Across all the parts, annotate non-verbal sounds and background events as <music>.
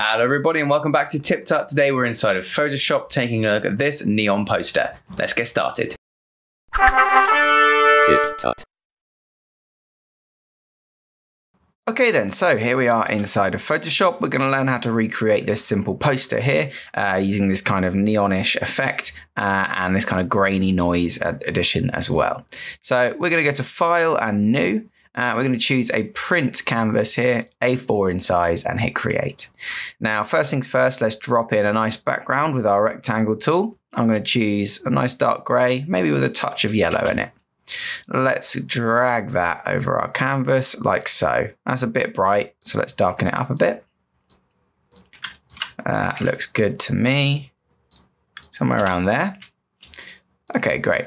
Hello everybody and welcome back to Tip Tut. Today we're inside of Photoshop taking a look at this neon poster. Let's get started. Tip Tut. Okay then, so here we are inside of Photoshop. We're going to learn how to recreate this simple poster here uh, using this kind of neonish effect uh, and this kind of grainy noise addition as well. So we're going to go to File and New. Uh, we're going to choose a print canvas here, A4 in size, and hit Create. Now, first things first, let's drop in a nice background with our rectangle tool. I'm going to choose a nice dark grey, maybe with a touch of yellow in it. Let's drag that over our canvas like so. That's a bit bright, so let's darken it up a bit. That looks good to me. Somewhere around there. Okay, great.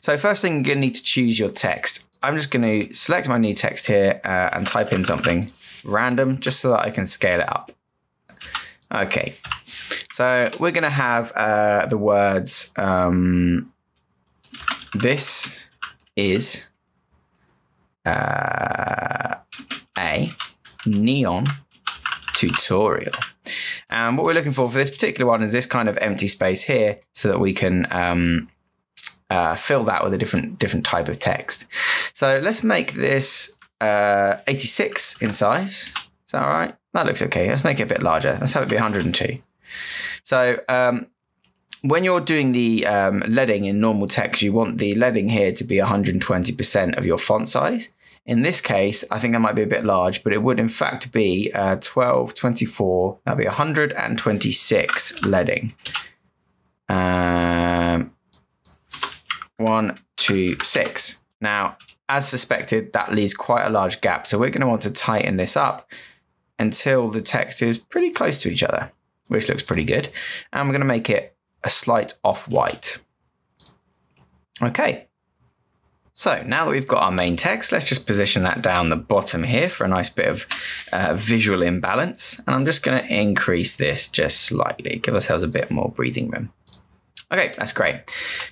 So first thing, you're going to need to choose your text. I'm just going to select my new text here uh, and type in something random just so that I can scale it up. Okay, so we're going to have uh, the words um, this is uh, a neon tutorial. And what we're looking for for this particular one is this kind of empty space here so that we can um, uh, fill that with a different different type of text. So let's make this uh, 86 in size. Is that all right? That looks okay. Let's make it a bit larger. Let's have it be 102. So um, when you're doing the um, leading in normal text, you want the leading here to be 120% of your font size. In this case, I think that might be a bit large, but it would in fact be uh, 12, 24, that'd be 126 leading. Um, one, two, six. Now, as suspected, that leaves quite a large gap. So we're going to want to tighten this up until the text is pretty close to each other, which looks pretty good. And we're going to make it a slight off-white. Okay. So now that we've got our main text, let's just position that down the bottom here for a nice bit of uh, visual imbalance. And I'm just going to increase this just slightly, give ourselves a bit more breathing room. Okay, that's great.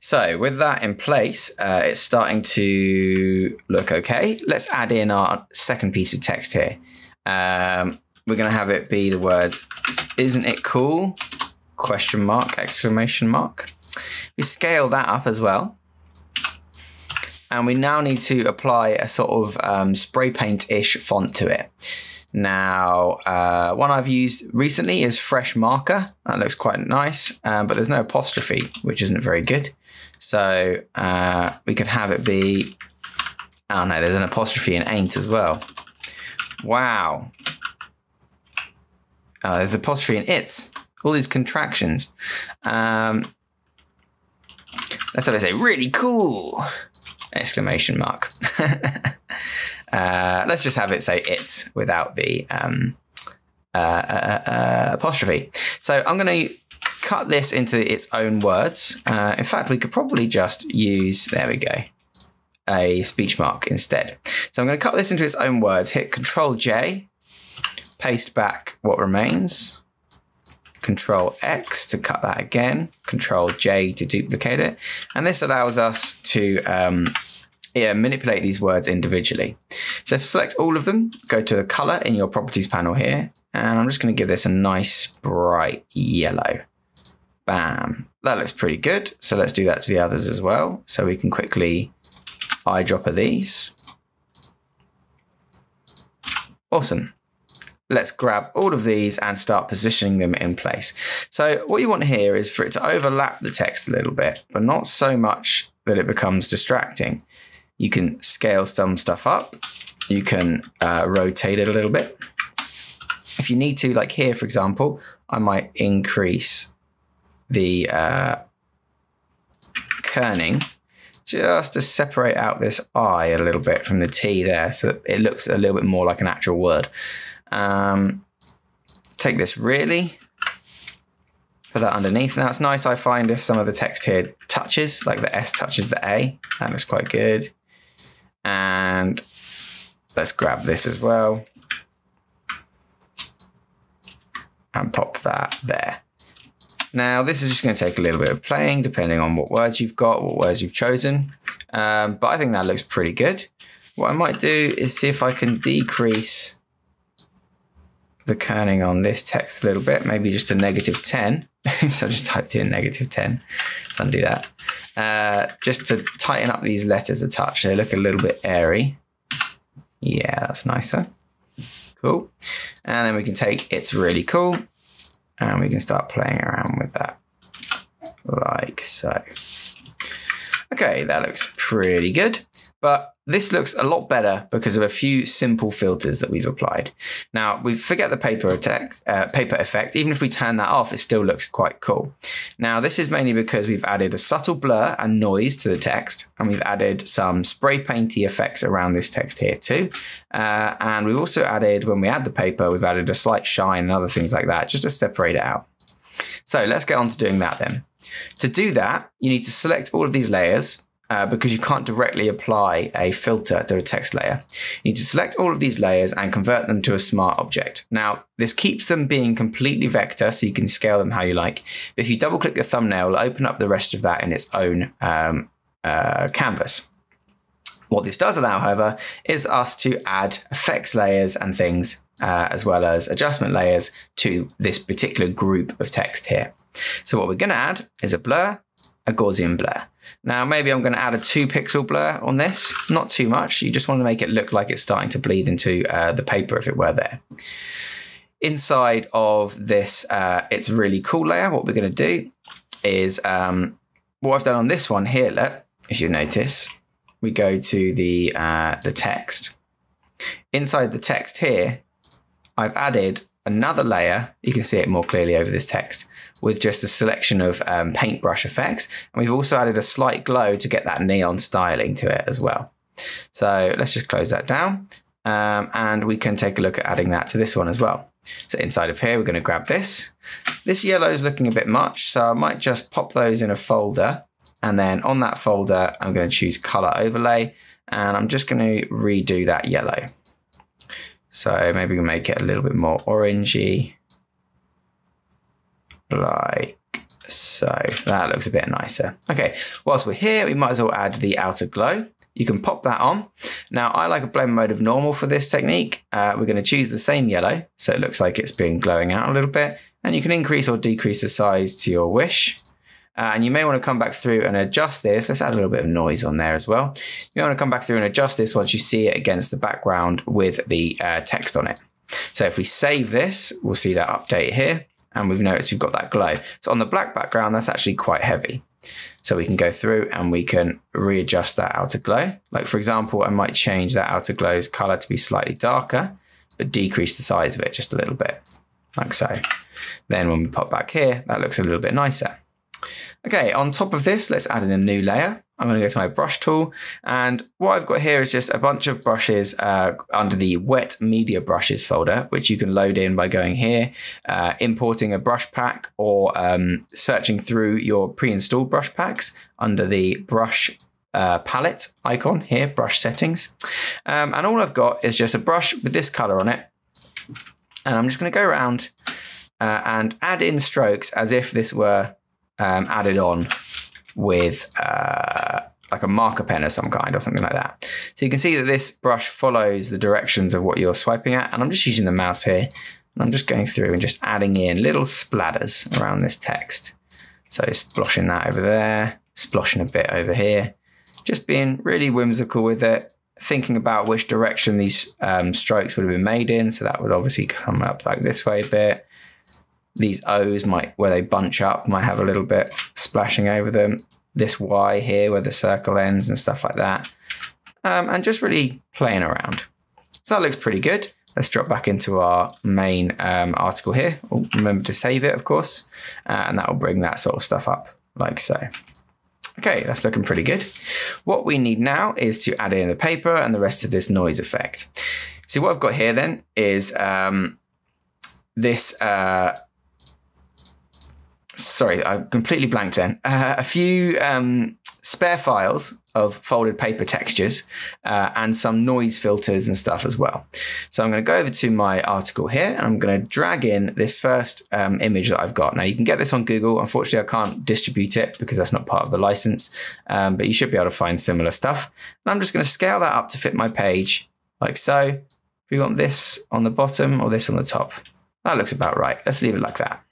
So with that in place, uh, it's starting to look okay. Let's add in our second piece of text here. Um, we're going to have it be the words, isn't it cool? Question mark, exclamation mark. We scale that up as well. And we now need to apply a sort of um, spray paint-ish font to it. Now, uh, one I've used recently is Fresh Marker. That looks quite nice, um, but there's no apostrophe, which isn't very good. So uh, we could have it be, oh no, there's an apostrophe in ain't as well. Wow. Oh, there's apostrophe in it's. All these contractions. Um, let's have it say, really cool! Exclamation mark. <laughs> Uh, let's just have it say it's without the um, uh, uh, uh apostrophe. So I'm going to cut this into its own words. Uh, in fact, we could probably just use, there we go, a speech mark instead. So I'm going to cut this into its own words, hit Control J, paste back what remains. Control X to cut that again, Control J to duplicate it. And this allows us to um, yeah, manipulate these words individually. So select all of them, go to the color in your properties panel here, and I'm just going to give this a nice bright yellow. Bam. That looks pretty good. So let's do that to the others as well. So we can quickly eyedropper these. Awesome. Let's grab all of these and start positioning them in place. So what you want here is for it to overlap the text a little bit, but not so much that it becomes distracting. You can scale some stuff up. You can uh, rotate it a little bit. If you need to, like here, for example, I might increase the uh, kerning just to separate out this I a little bit from the T there so that it looks a little bit more like an actual word. Um, take this really, put that underneath. Now it's nice I find if some of the text here touches, like the S touches the A, that looks quite good. And let's grab this as well. And pop that there. Now, this is just going to take a little bit of playing, depending on what words you've got, what words you've chosen. Um, but I think that looks pretty good. What I might do is see if I can decrease the kerning on this text a little bit, maybe just a negative 10. <laughs> so I just typed in negative 10. Let's undo that. Uh, just to tighten up these letters a touch. They look a little bit airy. Yeah, that's nicer. Cool. And then we can take it's really cool and we can start playing around with that like so. Okay, that looks pretty good. But this looks a lot better because of a few simple filters that we've applied. Now, we forget the paper, effect, uh, paper effect. Even if we turn that off, it still looks quite cool. Now, this is mainly because we've added a subtle blur and noise to the text, and we've added some spray painty effects around this text here too. Uh, and we've also added, when we add the paper, we've added a slight shine and other things like that, just to separate it out. So let's get on to doing that then. To do that, you need to select all of these layers uh, because you can't directly apply a filter to a text layer. You need to select all of these layers and convert them to a smart object. Now, this keeps them being completely vector, so you can scale them how you like. But if you double click the thumbnail, it'll open up the rest of that in its own um, uh, canvas. What this does allow, however, is us to add effects layers and things, uh, as well as adjustment layers to this particular group of text here. So what we're going to add is a blur, a Gaussian blur. Now, maybe I'm going to add a two pixel blur on this, not too much. You just want to make it look like it's starting to bleed into uh, the paper if it were there. Inside of this, uh, it's really cool layer. What we're going to do is um, what I've done on this one here, look, if you notice, we go to the, uh, the text. Inside the text here, I've added another layer. You can see it more clearly over this text with just a selection of um, paintbrush effects. And we've also added a slight glow to get that neon styling to it as well. So let's just close that down. Um, and we can take a look at adding that to this one as well. So inside of here, we're going to grab this. This yellow is looking a bit much, so I might just pop those in a folder. And then on that folder, I'm going to choose color overlay, and I'm just going to redo that yellow. So maybe we make it a little bit more orangey like so. That looks a bit nicer. Okay, whilst we're here, we might as well add the outer glow. You can pop that on. Now, I like a blend mode of normal for this technique. Uh, we're going to choose the same yellow, so it looks like it's been glowing out a little bit. And you can increase or decrease the size to your wish. Uh, and you may want to come back through and adjust this. Let's add a little bit of noise on there as well. You want to come back through and adjust this once you see it against the background with the uh, text on it. So if we save this, we'll see that update here and we've noticed we've got that glow. So on the black background, that's actually quite heavy. So we can go through and we can readjust that outer glow. Like for example, I might change that outer glow's color to be slightly darker, but decrease the size of it just a little bit, like so. Then when we pop back here, that looks a little bit nicer. Okay, on top of this, let's add in a new layer. I'm going to go to my brush tool and what I've got here is just a bunch of brushes uh, under the wet media brushes folder, which you can load in by going here, uh, importing a brush pack or um, searching through your pre-installed brush packs under the brush uh, palette icon here, brush settings. Um, and all I've got is just a brush with this color on it. And I'm just going to go around uh, and add in strokes as if this were um, added on with uh, like a marker pen of some kind or something like that. So you can see that this brush follows the directions of what you're swiping at. And I'm just using the mouse here and I'm just going through and just adding in little splatters around this text. So sploshing that over there, sploshing a bit over here, just being really whimsical with it, thinking about which direction these um, strokes would have been made in. So that would obviously come up like this way a bit these O's might, where they bunch up, might have a little bit splashing over them. This Y here, where the circle ends and stuff like that. Um, and just really playing around. So that looks pretty good. Let's drop back into our main um, article here. Oh, remember to save it, of course, uh, and that will bring that sort of stuff up like so. Okay, that's looking pretty good. What we need now is to add in the paper and the rest of this noise effect. See, what I've got here then is um, this uh, sorry, I completely blanked then. Uh, a few um, spare files of folded paper textures uh, and some noise filters and stuff as well. So I'm going to go over to my article here and I'm going to drag in this first um, image that I've got. Now you can get this on Google. Unfortunately, I can't distribute it because that's not part of the license, um, but you should be able to find similar stuff. And I'm just going to scale that up to fit my page like so. If we want this on the bottom or this on the top. That looks about right. Let's leave it like that.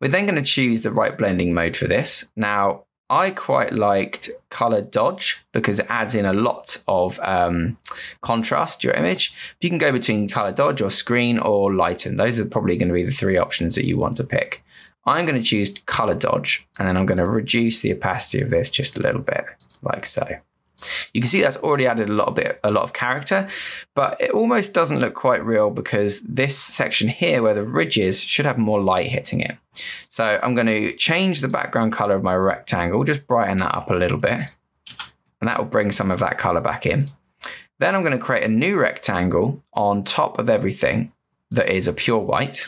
We're then going to choose the right blending mode for this. Now, I quite liked color dodge because it adds in a lot of um, contrast to your image. You can go between color dodge or screen or lighten. Those are probably going to be the three options that you want to pick. I'm going to choose color dodge and then I'm going to reduce the opacity of this just a little bit like so. You can see that's already added a lot of bit, a lot of character, but it almost doesn't look quite real because this section here where the ridge is should have more light hitting it. So I'm going to change the background color of my rectangle, just brighten that up a little bit, and that will bring some of that color back in. Then I'm going to create a new rectangle on top of everything that is a pure white.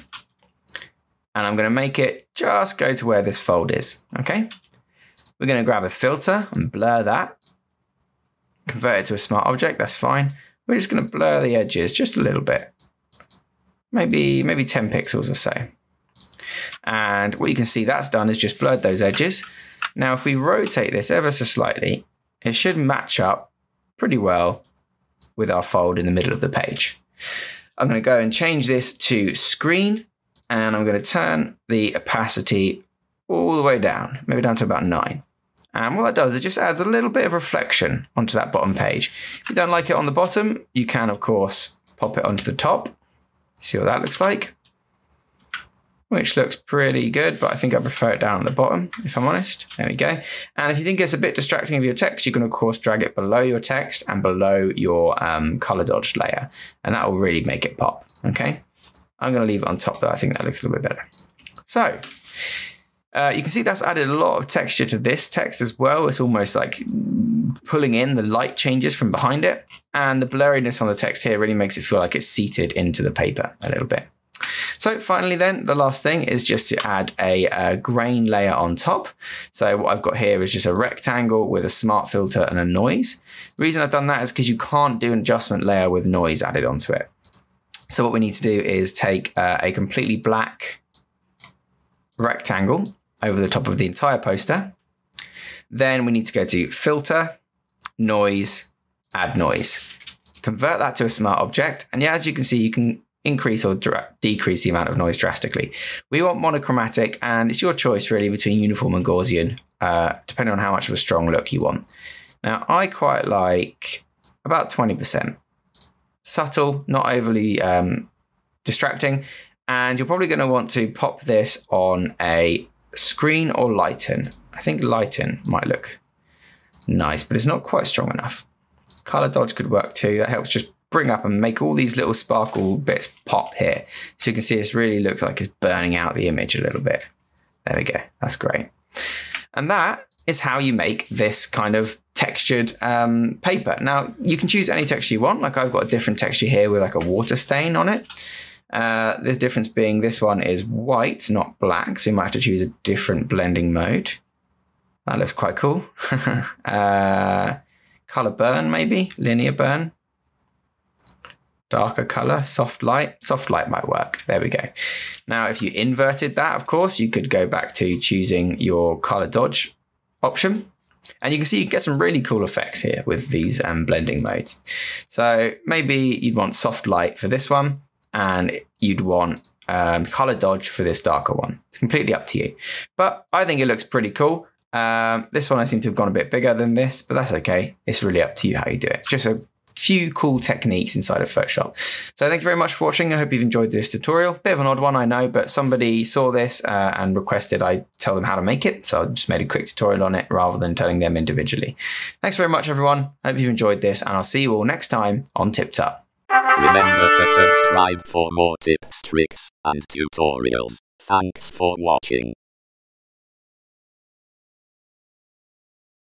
And I'm going to make it just go to where this fold is. Okay. We're going to grab a filter and blur that convert it to a smart object, that's fine. We're just going to blur the edges just a little bit. Maybe, maybe 10 pixels or so. And what you can see that's done is just blurred those edges. Now, if we rotate this ever so slightly, it should match up pretty well with our fold in the middle of the page. I'm going to go and change this to screen and I'm going to turn the opacity all the way down, maybe down to about nine. And what that does, is it just adds a little bit of reflection onto that bottom page. If you don't like it on the bottom, you can, of course, pop it onto the top. See what that looks like. Which looks pretty good, but I think I prefer it down at the bottom, if I'm honest. There we go. And if you think it's a bit distracting of your text, you can, of course, drag it below your text and below your um, color dodged layer. And that will really make it pop, okay? I'm going to leave it on top, though. I think that looks a little bit better. So, uh, you can see that's added a lot of texture to this text as well. It's almost like pulling in the light changes from behind it. And the blurriness on the text here really makes it feel like it's seated into the paper a little bit. So finally then, the last thing is just to add a, a, grain layer on top. So what I've got here is just a rectangle with a smart filter and a noise. The reason I've done that is because you can't do an adjustment layer with noise added onto it. So what we need to do is take uh, a completely black rectangle over the top of the entire poster. Then we need to go to filter, noise, add noise. Convert that to a smart object. And yeah, as you can see, you can increase or decrease the amount of noise drastically. We want monochromatic and it's your choice really between uniform and Gaussian, uh, depending on how much of a strong look you want. Now I quite like about 20%. Subtle, not overly um, distracting. And you're probably going to want to pop this on a screen or lighten. I think lighten might look nice, but it's not quite strong enough. Color dodge could work too. That helps just bring up and make all these little sparkle bits pop here. So you can see it's really looks like it's burning out the image a little bit. There we go. That's great. And that is how you make this kind of textured um, paper. Now, you can choose any texture you want. Like I've got a different texture here with like a water stain on it. Uh, the difference being this one is white, not black, so you might have to choose a different blending mode. That looks quite cool. <laughs> uh, color burn, maybe linear burn. Darker color, soft light. Soft light might work. There we go. Now, if you inverted that, of course, you could go back to choosing your color dodge option. And you can see you get some really cool effects here with these um, blending modes. So maybe you'd want soft light for this one and you'd want um, color dodge for this darker one. It's completely up to you. But I think it looks pretty cool. Um, this one I seem to have gone a bit bigger than this, but that's okay. It's really up to you how you do it. It's just a few cool techniques inside of Photoshop. So thank you very much for watching. I hope you've enjoyed this tutorial. Bit of an odd one, I know, but somebody saw this uh, and requested I tell them how to make it. So I just made a quick tutorial on it rather than telling them individually. Thanks very much, everyone. I hope you've enjoyed this and I'll see you all next time on TipTut. Remember to subscribe for more tips, tricks, and tutorials. Thanks for watching.